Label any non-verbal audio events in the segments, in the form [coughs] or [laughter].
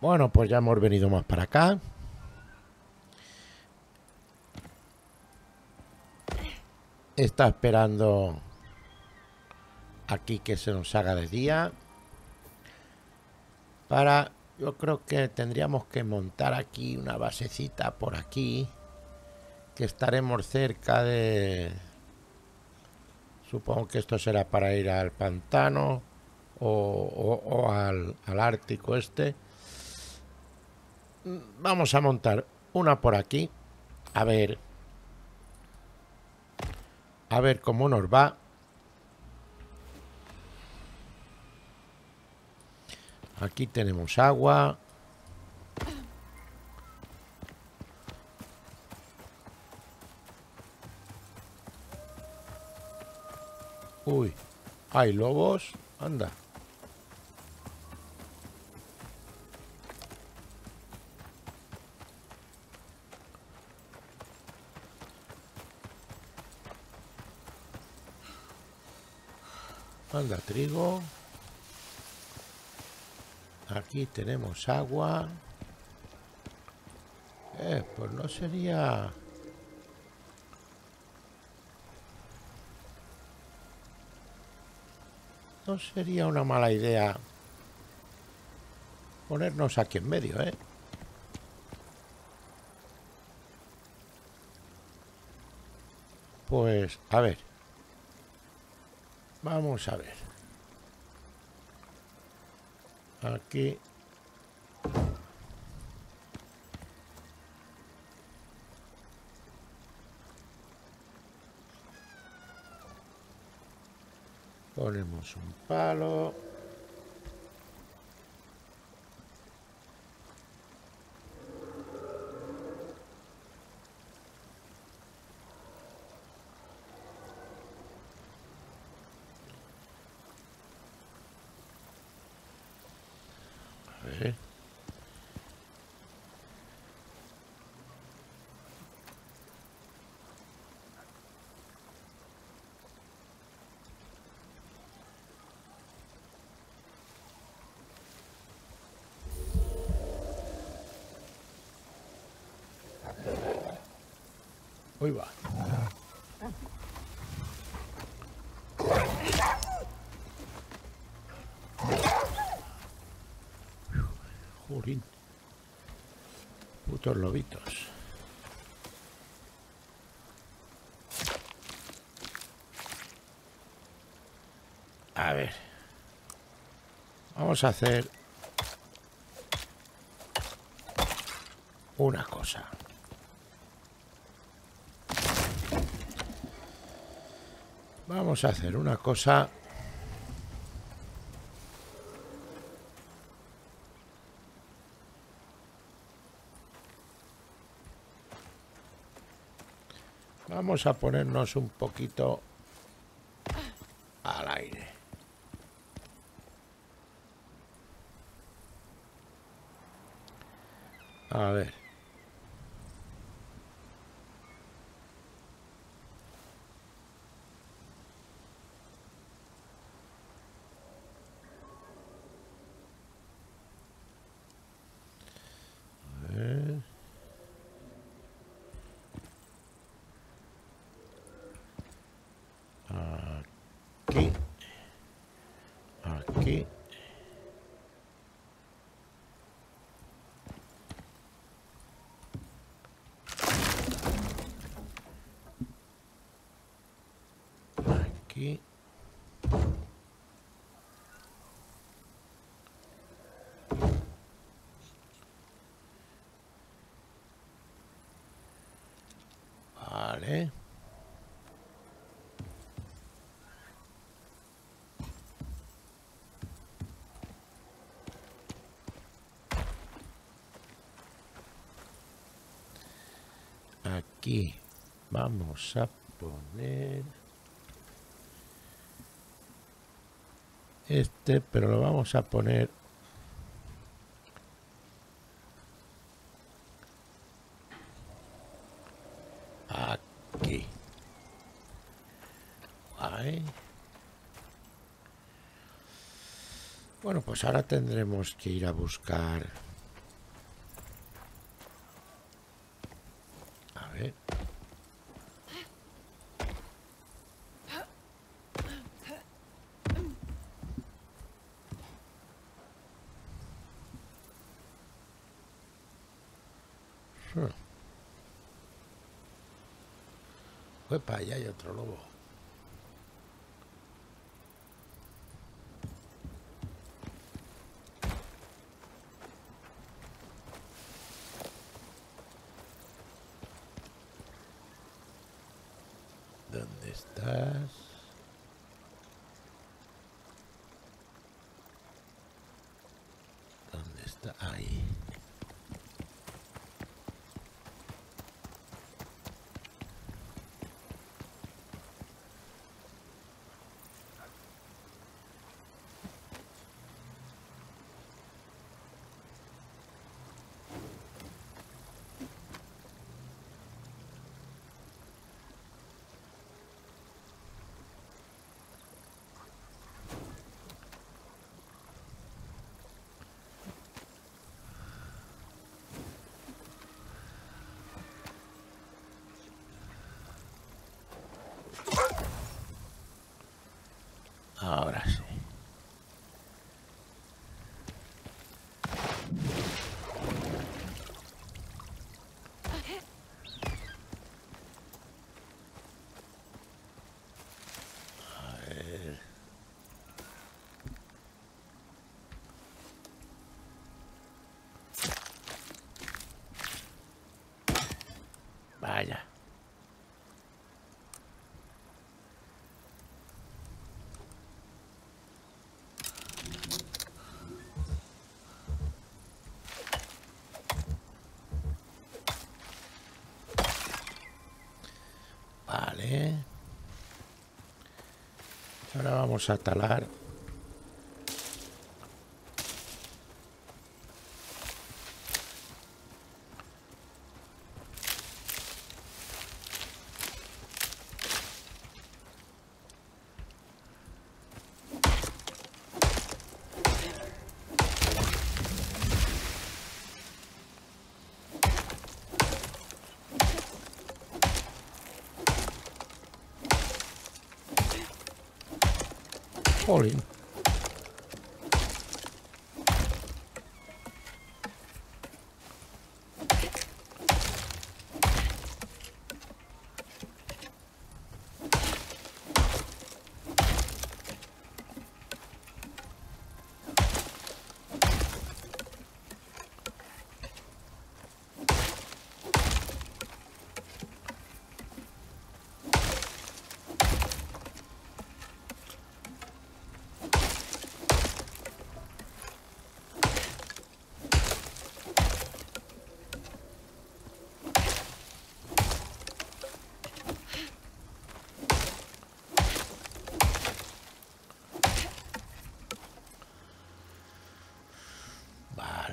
Bueno, pues ya hemos venido más para acá. Está esperando aquí que se nos haga de día. Para... Yo creo que tendríamos que montar aquí una basecita por aquí. Que estaremos cerca de... Supongo que esto será para ir al pantano o, al, al Ártico este. Vamos a montar una por aquí. A ver. A ver cómo nos va. Aquí tenemos agua. Uy, hay lobos. Anda. Anda, trigo. Aquí tenemos agua. Eh, pues no sería... No sería una mala idea ponernos aquí en medio, ¿eh? Pues, a ver. Vamos a ver. Aquí. Ponemos un palo. Jurín. Putos lobitos. A ver. Vamos a hacer una cosa. Vamos a hacer una cosa. Vamos a ponernos un poquito al aire. A ver. Aquí. Vale. Aquí vamos a poner este, pero lo vamos a poner aquí. Bueno, pues ahora tendremos que ir a buscar Pues allá hay otro lobo. Ahora sí. Vaya. Vale. Ahora vamos a. Jolín.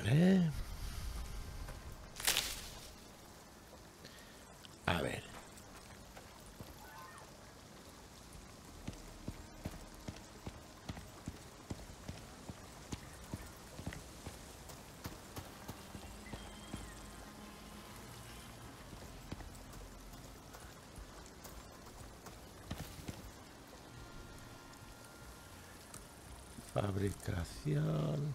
Vale. A ver. Fabricación.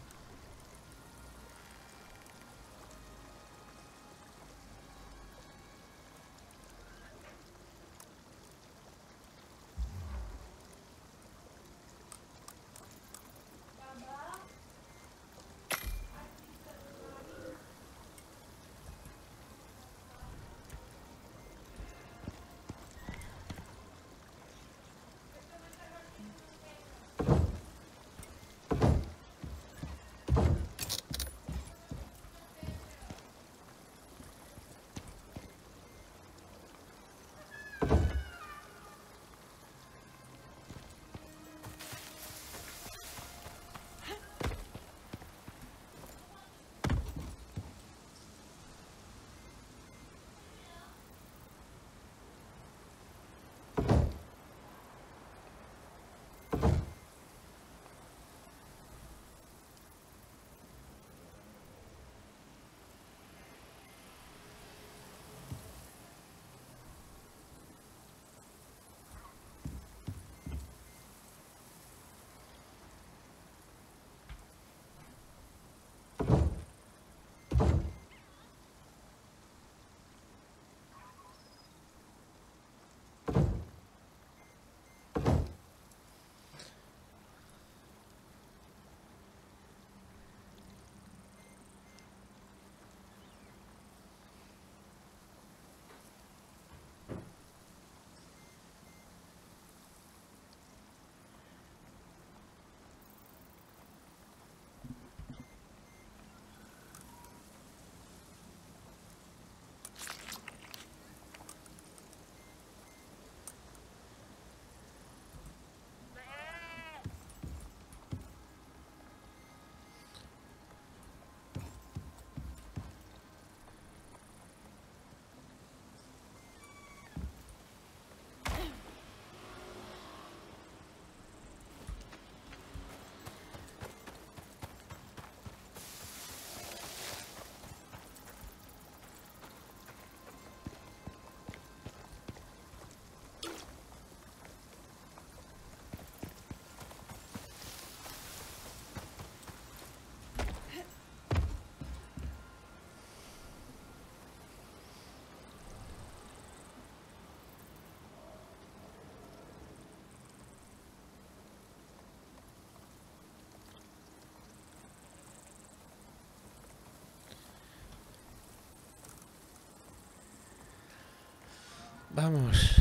Vamos.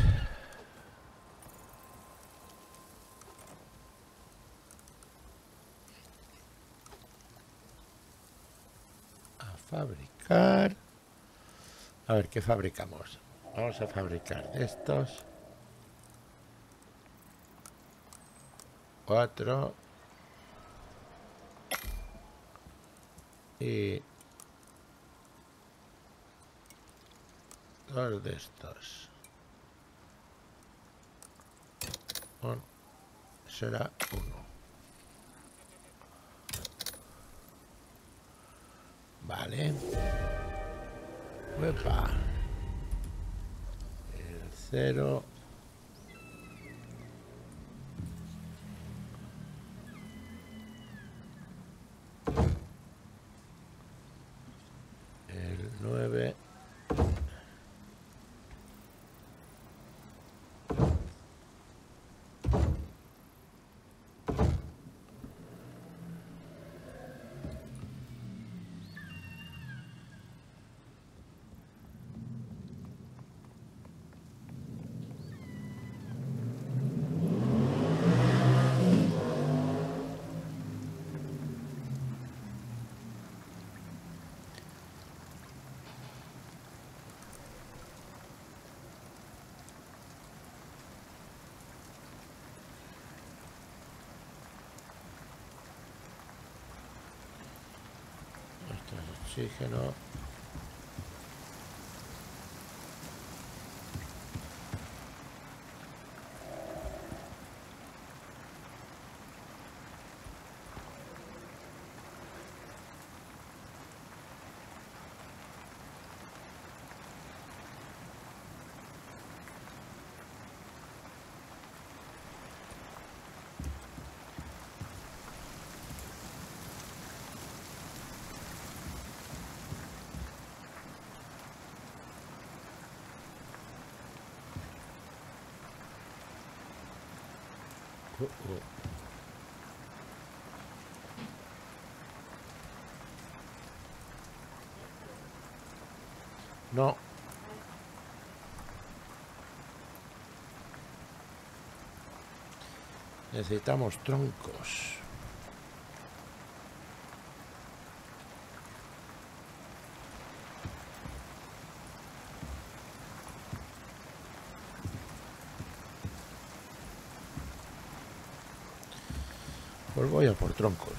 A fabricar. A ver, ¿qué fabricamos? Vamos a fabricar estos. Cuatro. Y dos de estos. Bueno, será uno. Vale. Pues El cero oxígeno. No. Necesitamos troncos. Pues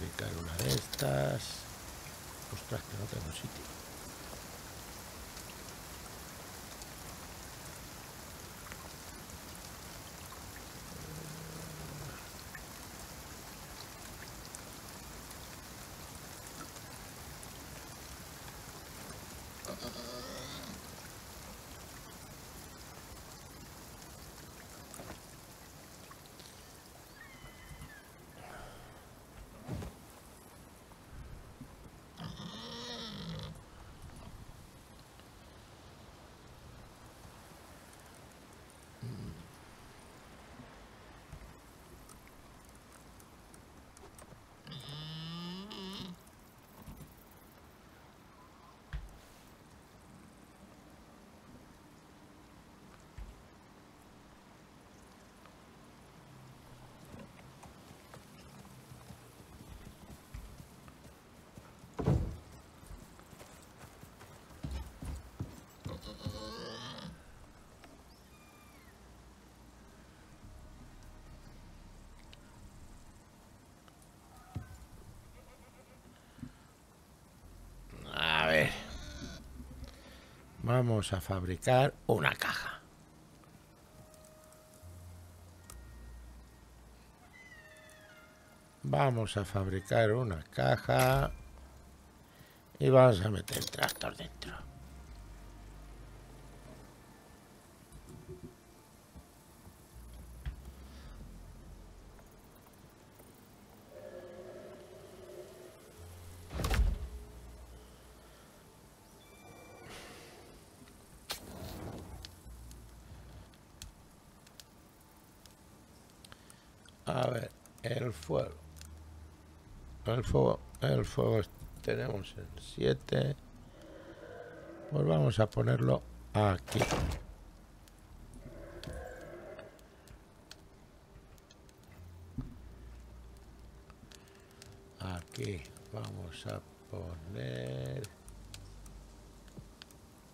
Vamos a fabricar una de estas. Ostras, que no tengo sitio. Vamos a fabricar una caja. Vamos a fabricar una caja y vamos a meter el tractor dentro. A ver, el fuego. El fuego, el fuego tenemos el 7. Pues vamos a ponerlo aquí. Aquí vamos a poner...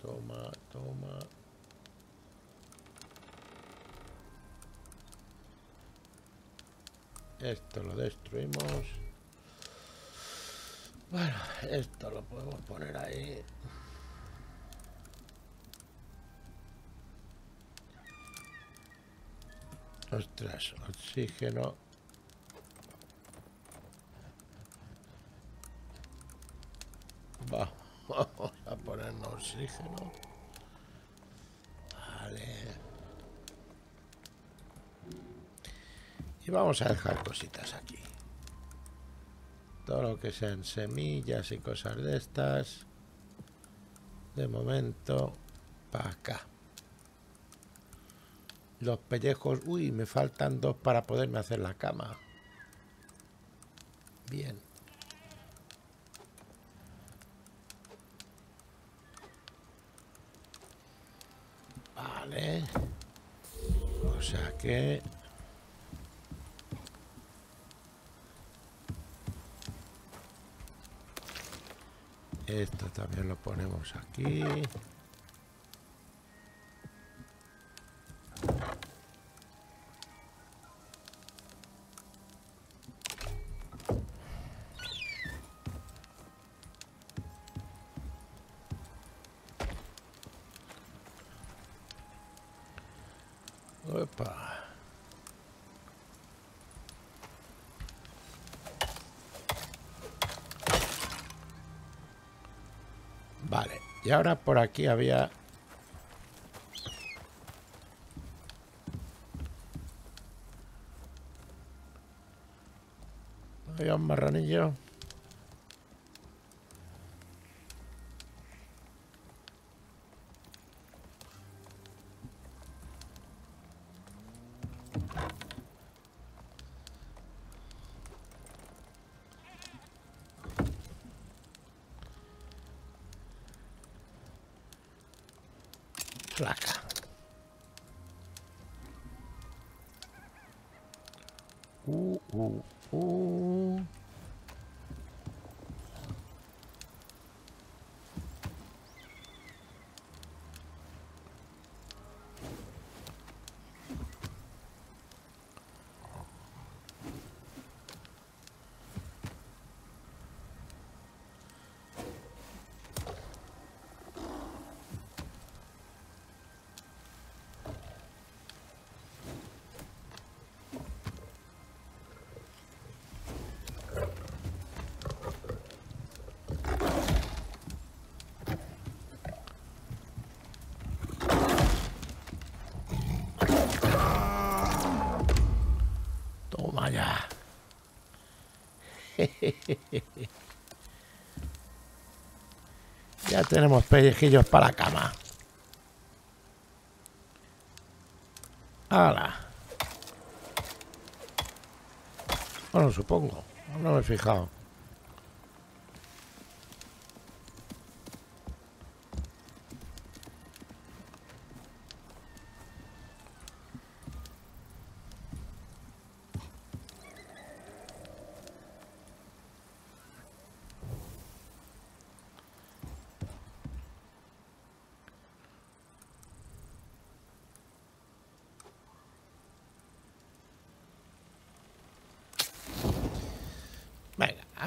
Toma, toma. Esto lo destruimos. Bueno, esto lo podemos poner ahí. Ostras, oxígeno. Vamos [laughs] a ponernos oxígeno. Y vamos a dejar cositas aquí. Todo lo que sean semillas y cosas de estas. De momento, para acá. Los pellejos... Uy, me faltan dos para poderme hacer la cama. Bien. Vale. O sea que Esto también lo ponemos aquí. Y ahora por aquí había... Había un marranillo. placa. Uh, uh, uh. [laughs] ya tenemos pellejillos para la cama. ¡Hala! Bueno, supongo. No me he fijado.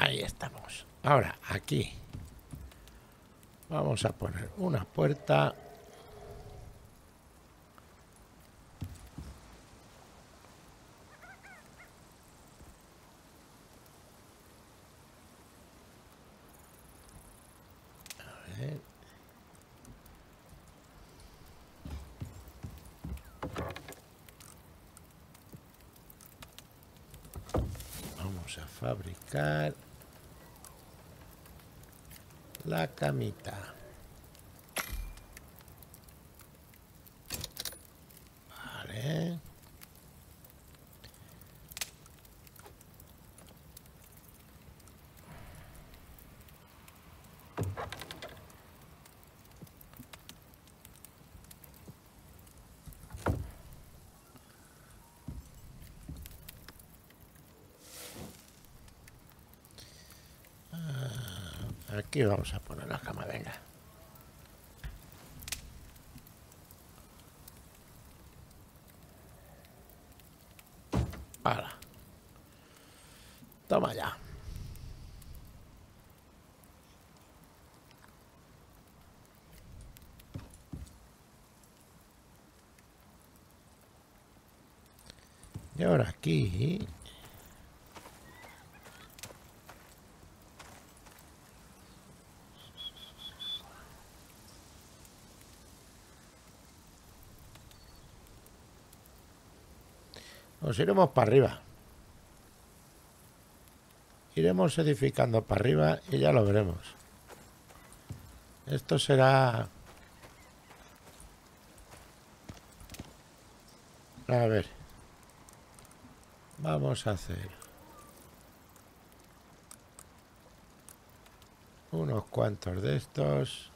Ahí estamos. Ahora, aquí. Vamos a poner una puerta. A ver. Vamos a fabricar la camita. Vale. Aquí vamos a poner la cama, venga. Ahora. Toma ya. Y ahora aquí Nos iremos para arriba. Iremos edificando para arriba y ya lo veremos. Esto será... A ver. Vamos a hacer... Unos cuantos de estos.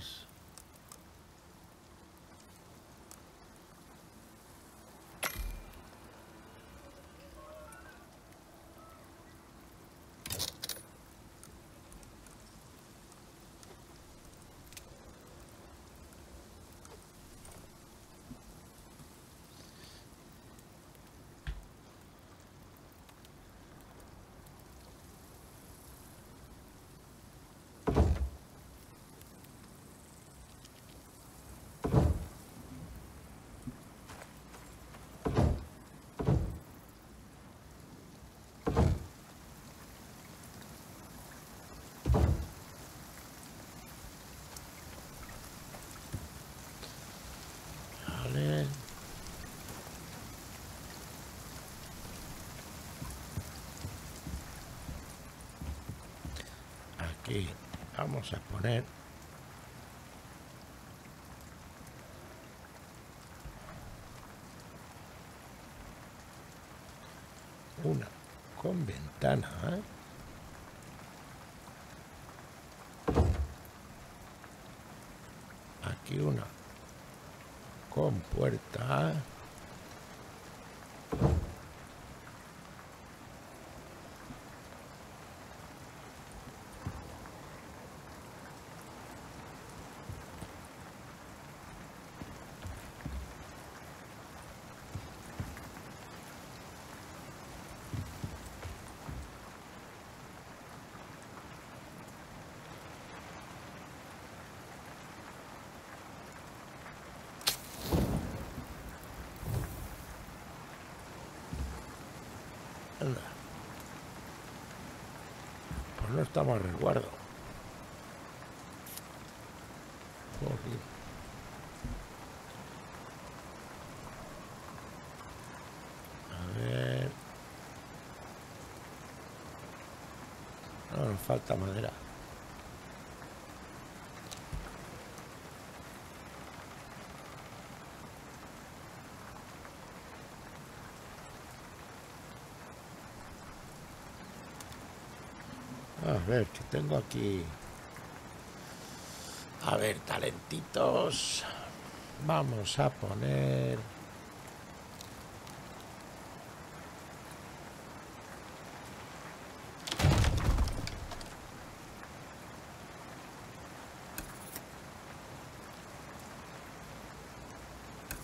De estos. Vale. Aquí vamos a poner una con ventana. ¿eh? Aquí una con puerta. Anda. Pues no estamos al resguardo. Joder. falta madera. Ver, que tengo aquí. A ver, talentitos. Vamos a poner.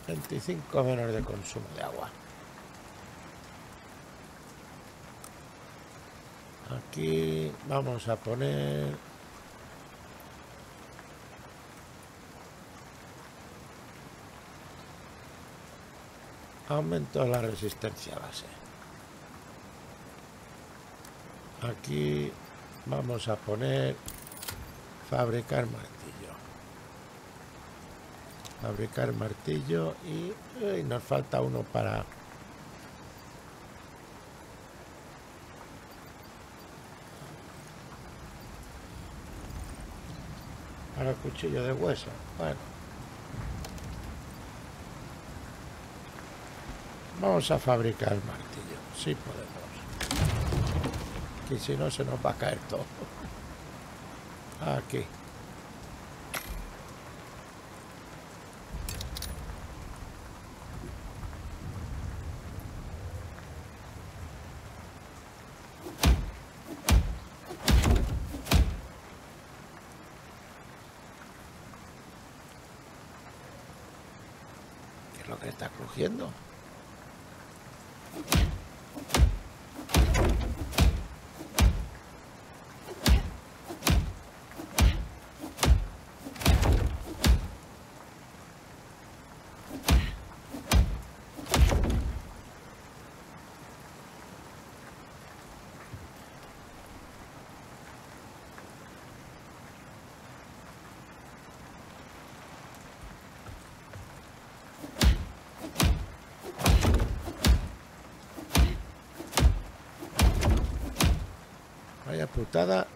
Veinticinco menos de consumo de agua. Aquí vamos a poner aumento la resistencia base. Aquí vamos a poner fabricar martillo. Fabricar martillo y, y nos falta uno para el cuchillo de hueso. Bueno. Vamos a fabricar martillo. Sí podemos. Y si no, se nos va a caer todo. Aquí. Lo que está crujiendo? Vaya putada.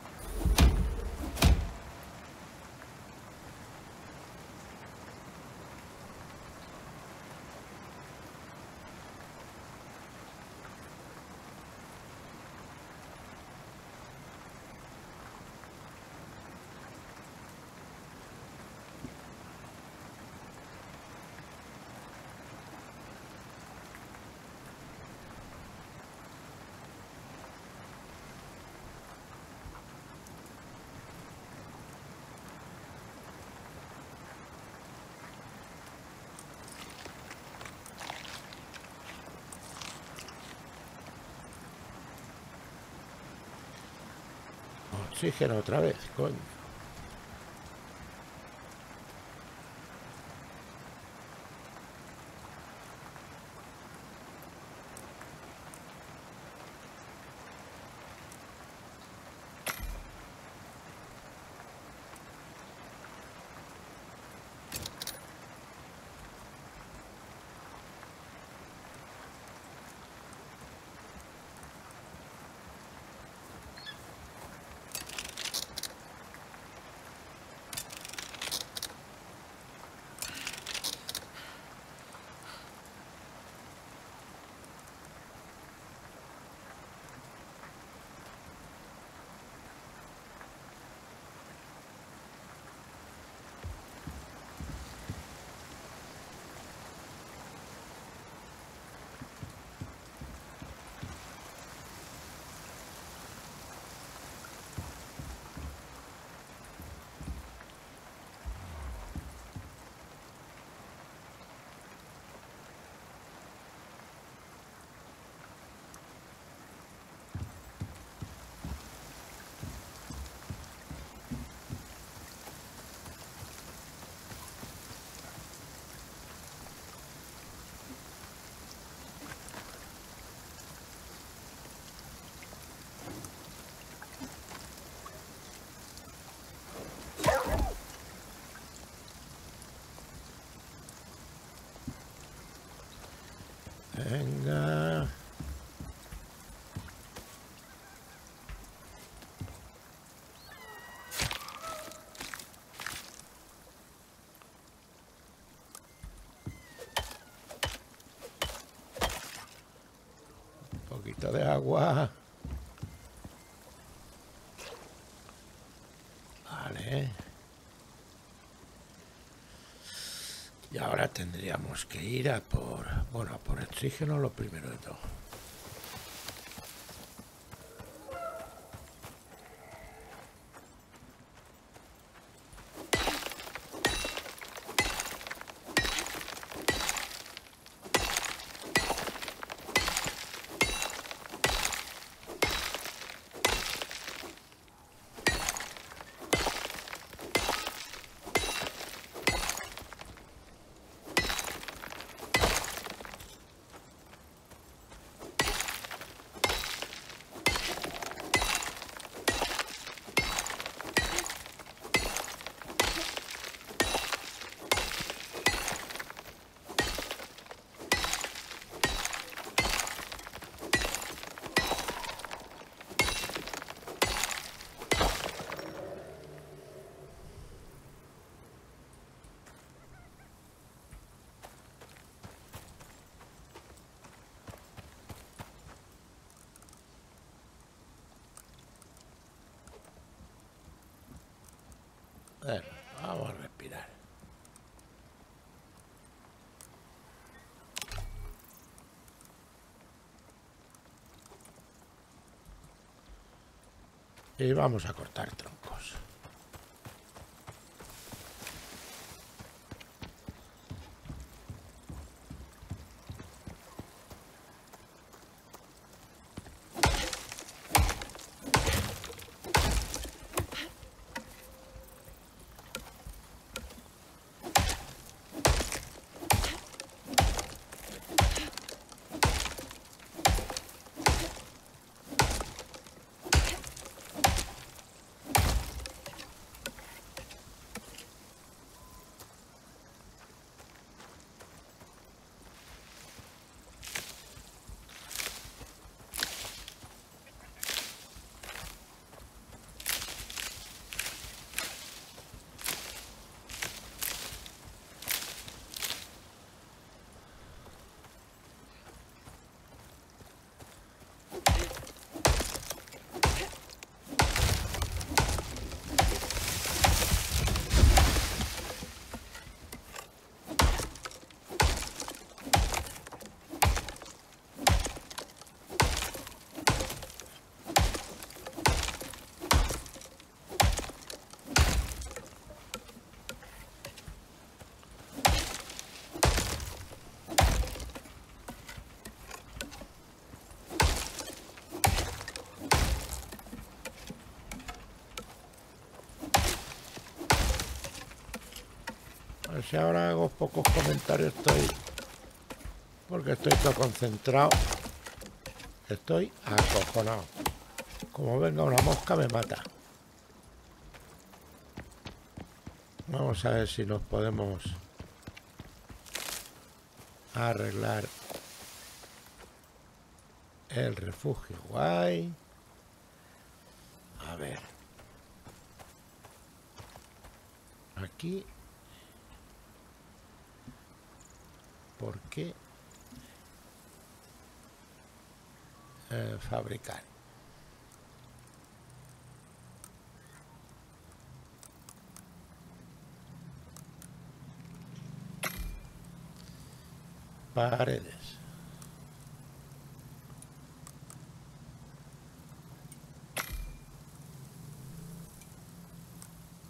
Oxígeno otra vez, coño. Venga. Un poquito de agua. Vale. Y ahora tendríamos que ir a por, bueno, a por oxígeno lo primero de todo. Bueno, vamos a respirar. Y vamos a cortar. A ver si ahora hago pocos comentarios estoy... Porque estoy todo concentrado. Estoy acojonado. Como venga una mosca me mata. Vamos a ver si nos podemos arreglar el refugio guay. A ver. Aquí. ¿Por qué? Eh, fabricar. Paredes.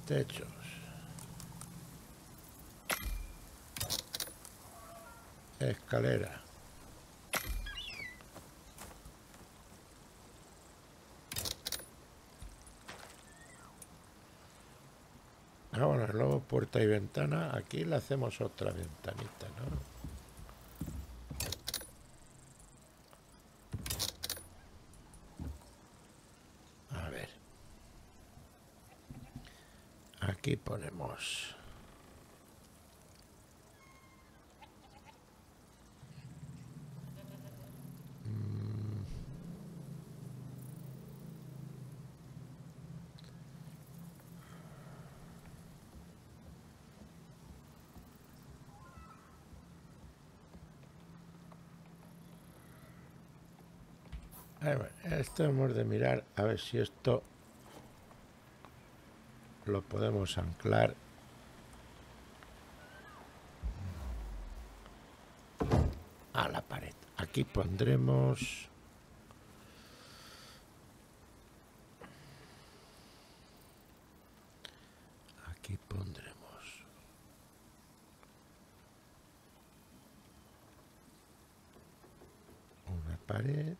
Techos. Escalera. Ah, bueno, luego puerta y ventana. Aquí le hacemos otra ventanita, ¿no? Aquí ponemos... Esto hemos de mirar a ver si esto lo podemos anclar a la pared. Aquí pondremos... Aquí pondremos... Una pared.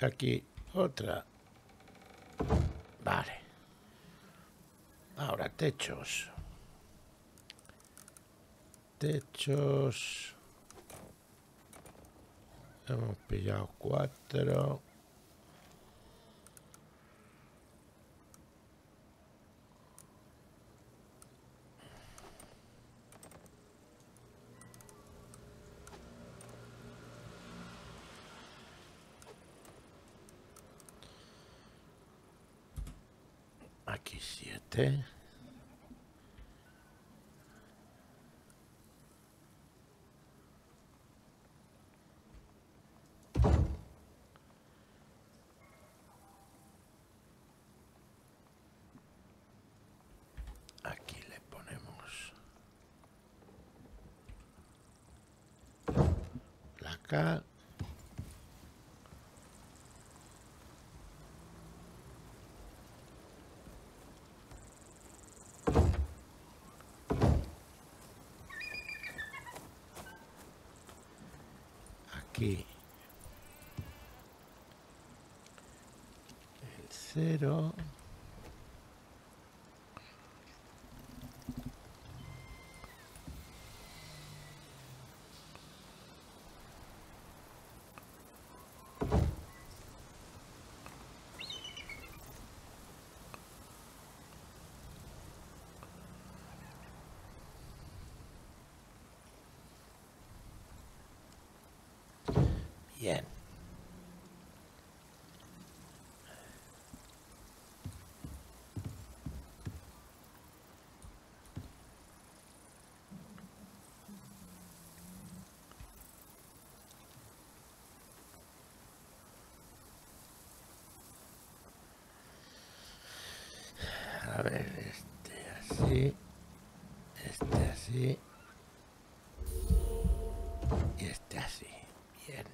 Aquí otra. Vale. Ahora techos. Techos. Hemos pillado cuatro. Aquí siete. Aquí le ponemos la K. aquí el cero Bien. A ver, este así, este así y este así. Bien.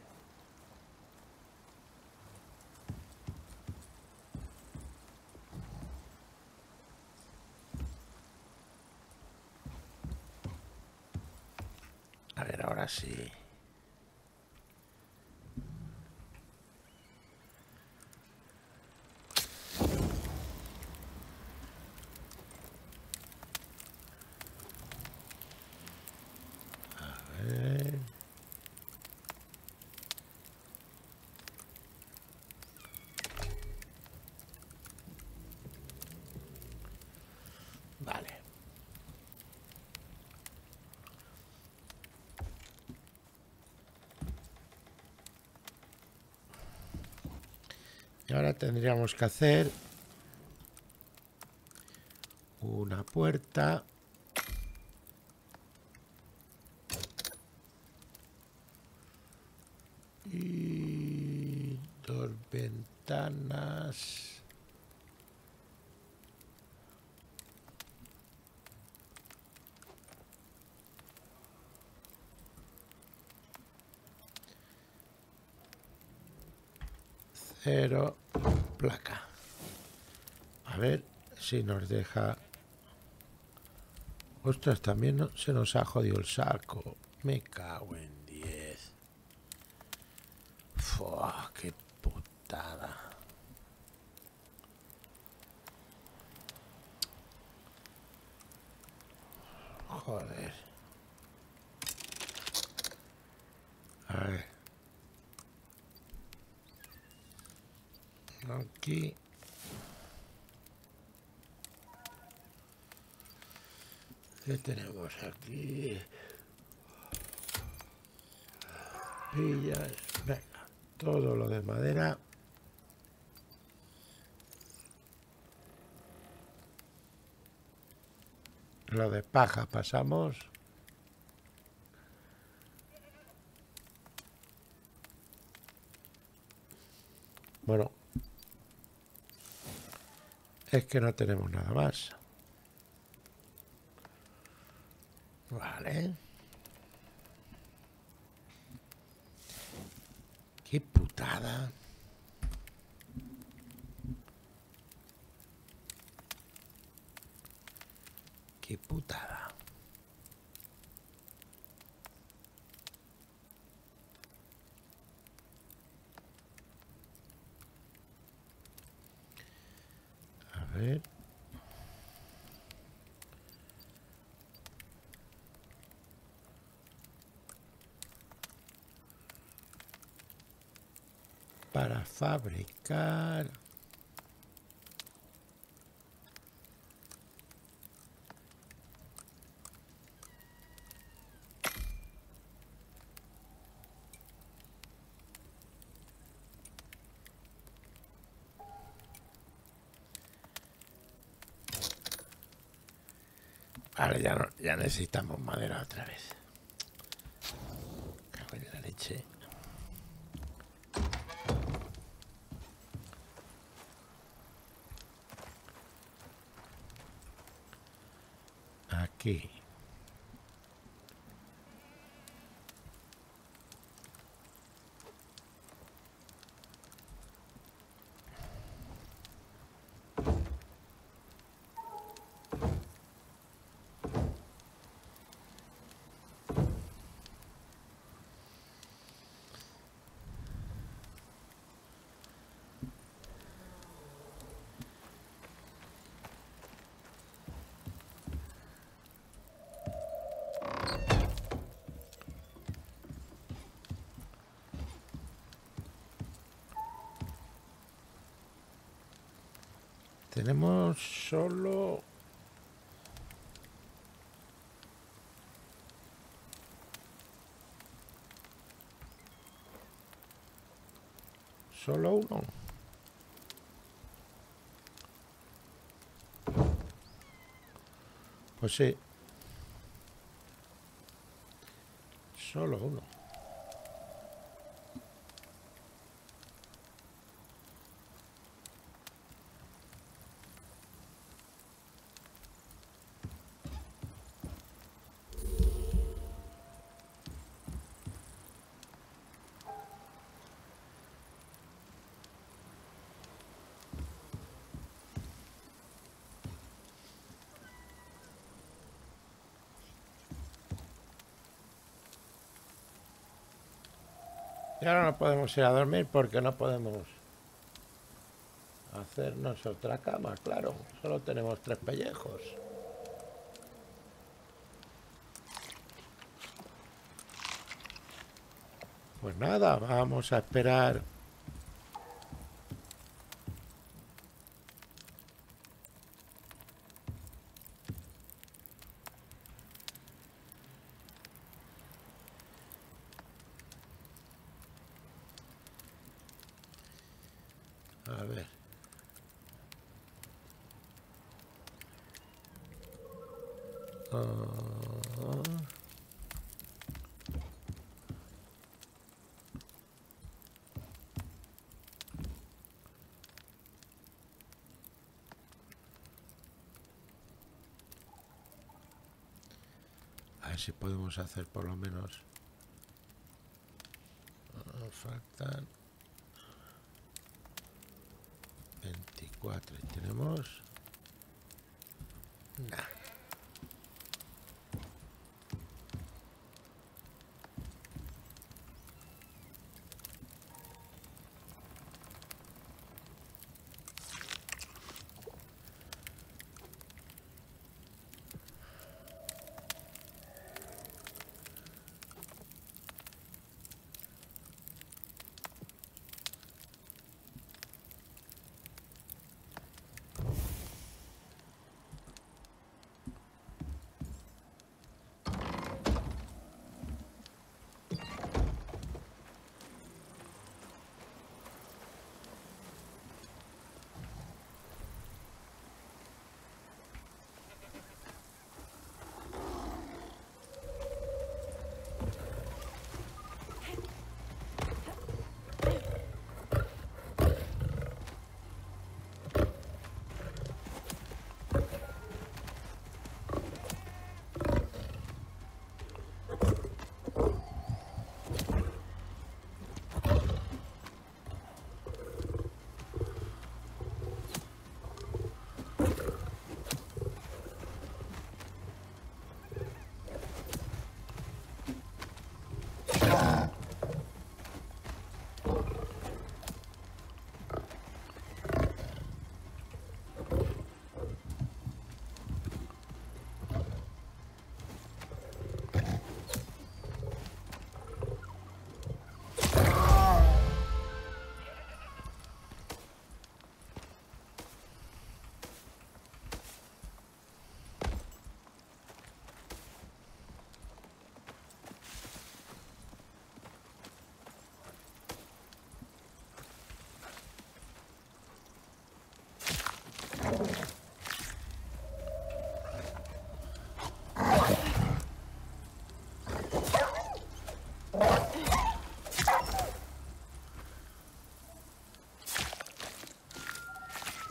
A ver, ahora sí. A ver. Vale. Y ahora tendríamos que hacer una puerta. Y dos ventanas. Cero placa. A ver si nos deja... Ostras, también se nos ha jodido el saco. Me cago en 10. Fua, qué putada. Joder. A ver. Aquí. ¿Qué tenemos aquí? pillas. Venga, todo lo de madera. Lo de paja pasamos. Bueno, es que no tenemos nada más. Vale. Qué putada. Qué putada. A ver. Para fabricar... Ya, no, ya necesitamos madera otra vez. Aquí. Tenemos solo... Solo uno. Pues sí. Solo uno. Y ahora no podemos ir a dormir porque no podemos hacernos otra cama, claro. Solo tenemos tres pellejos. Pues nada, vamos a esperar. A ver. Ah. A hacer por lo menos. Faltan 24 y tenemos.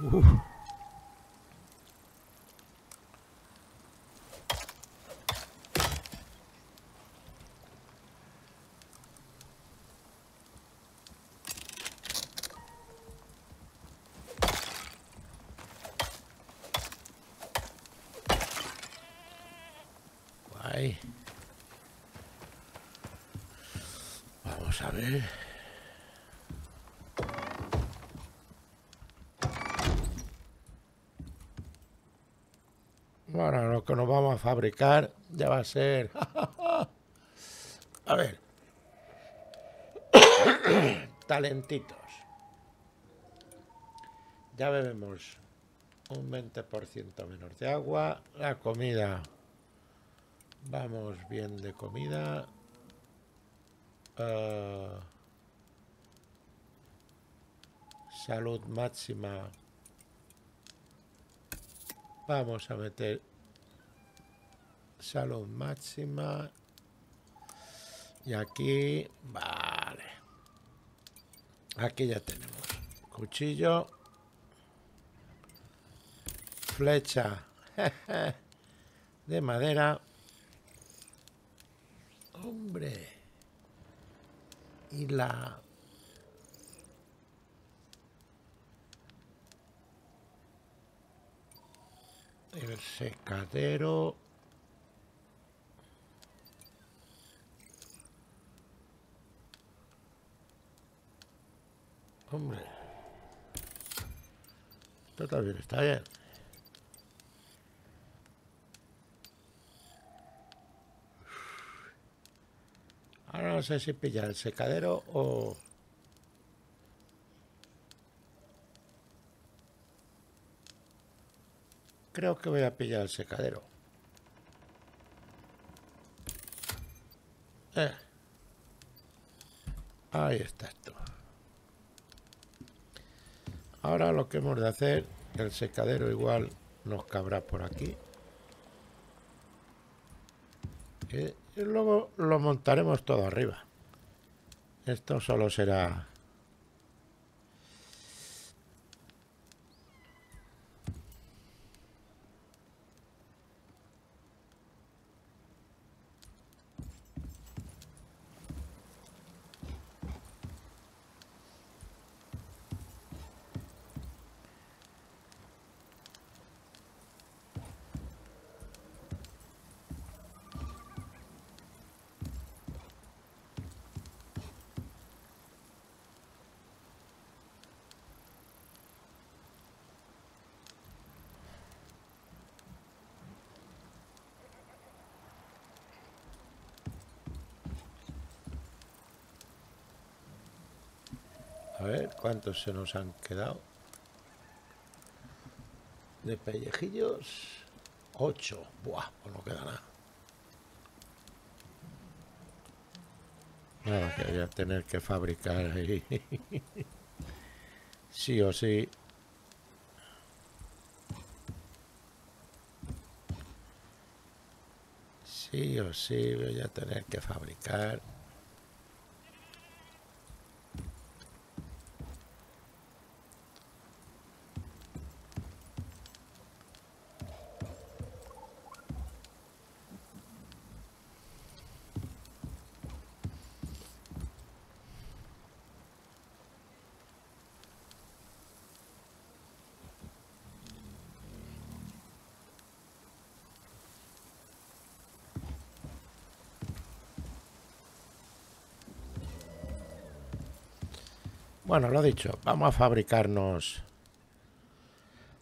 Nah. Vamos a ver. Bueno, que nos vamos a fabricar ya va a ser... [laughs] a ver. [coughs] Talentitos. Ya bebemos un 20% menos de agua. La comida Vamos bien de comida. Ah, salud máxima. Vamos a meter salud máxima. Y aquí, vale. Aquí ya tenemos cuchillo. Flecha [laughs] de madera. Hombre. Y la... El secadero... Hombre. Esto también está bien. Ahora no sé si pillar el secadero o... Creo que voy a pillar el secadero. Eh. Ahí está esto. Ahora lo que hemos de hacer, el secadero igual nos cabrá por aquí. y luego lo montaremos todo arriba. Esto solo será ver, ¿cuántos se nos han quedado? De pellejillos, ocho. Buah, pues no queda nada. Nada, que voy a tener que fabricar ahí. [laughs] sí o sí. Sí o sí voy a tener que fabricar. Bueno, lo dicho, vamos a fabricarnos...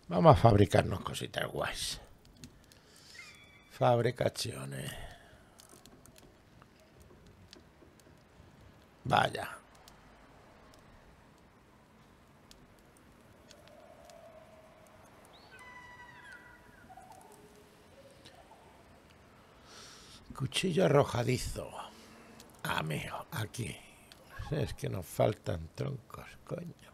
Vamos a fabricarnos cositas guays. Fabricaciones. Vaya. Cuchillo arrojadizo. Amigo, aquí. Es que nos faltan troncos, coño.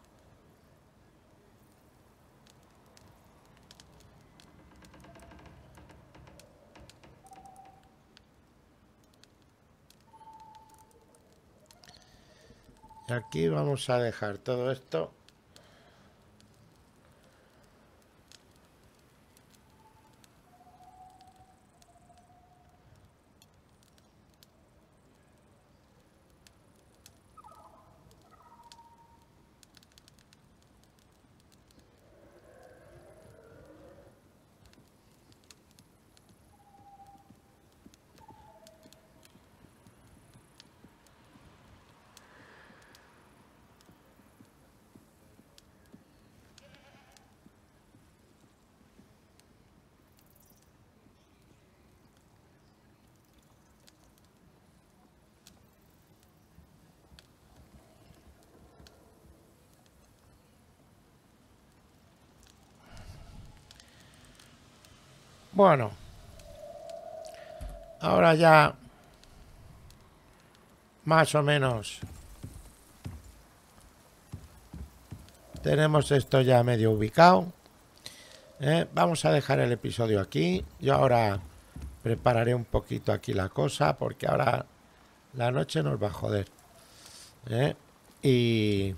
Aquí vamos a dejar todo esto Bueno. Ahora ya... Más o menos... Tenemos esto ya medio ubicado. ¿eh? Vamos a dejar el episodio aquí. Yo ahora prepararé un poquito aquí la cosa porque ahora la noche nos va a joder. ¿eh? Y...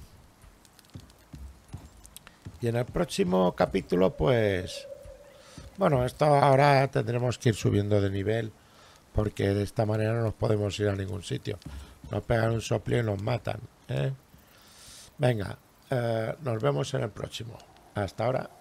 Y en el próximo capítulo, pues... Bueno, esto ahora tendremos que ir subiendo de nivel porque de esta manera no nos podemos ir a ningún sitio. Nos pegan un soplio y nos matan. ¿eh? Venga, eh, nos vemos en el próximo. Hasta ahora.